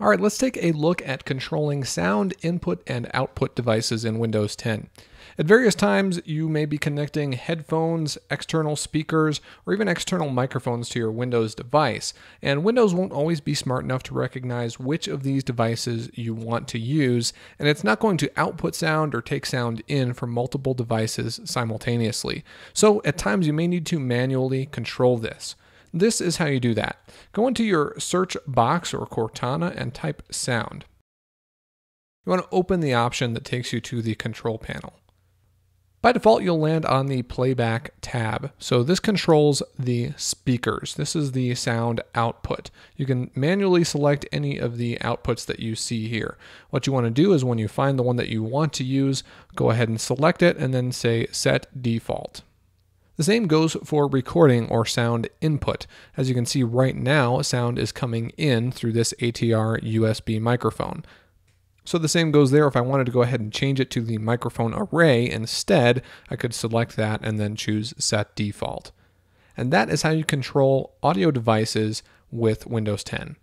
All right, let's take a look at controlling sound input and output devices in Windows 10. At various times, you may be connecting headphones, external speakers, or even external microphones to your Windows device, and Windows won't always be smart enough to recognize which of these devices you want to use, and it's not going to output sound or take sound in from multiple devices simultaneously. So at times, you may need to manually control this. This is how you do that. Go into your search box or Cortana and type sound. You want to open the option that takes you to the control panel. By default, you'll land on the playback tab. So this controls the speakers. This is the sound output. You can manually select any of the outputs that you see here. What you want to do is when you find the one that you want to use, go ahead and select it and then say set default. The same goes for recording or sound input. As you can see right now, sound is coming in through this ATR USB microphone. So the same goes there. If I wanted to go ahead and change it to the microphone array instead, I could select that and then choose set default. And that is how you control audio devices with Windows 10.